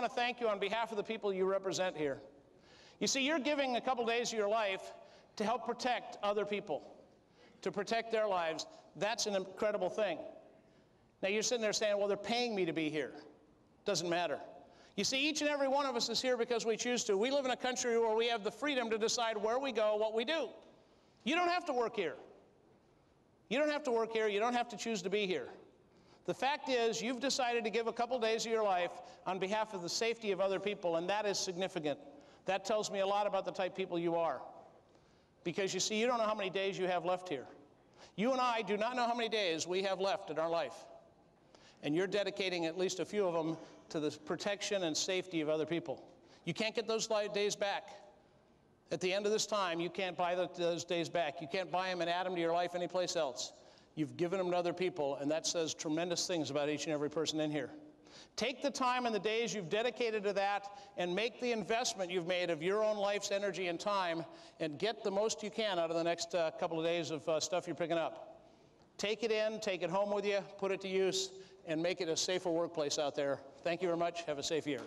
want to thank you on behalf of the people you represent here. You see, you're giving a couple days of your life to help protect other people, to protect their lives. That's an incredible thing. Now you're sitting there saying, well, they're paying me to be here. Doesn't matter. You see, each and every one of us is here because we choose to. We live in a country where we have the freedom to decide where we go, what we do. You don't have to work here. You don't have to work here. You don't have to choose to be here. The fact is, you've decided to give a couple days of your life on behalf of the safety of other people, and that is significant. That tells me a lot about the type of people you are. Because you see, you don't know how many days you have left here. You and I do not know how many days we have left in our life. And you're dedicating at least a few of them to the protection and safety of other people. You can't get those days back. At the end of this time, you can't buy those days back. You can't buy them and add them to your life anyplace else. You've given them to other people, and that says tremendous things about each and every person in here. Take the time and the days you've dedicated to that and make the investment you've made of your own life's energy and time and get the most you can out of the next uh, couple of days of uh, stuff you're picking up. Take it in, take it home with you, put it to use, and make it a safer workplace out there. Thank you very much. Have a safe year.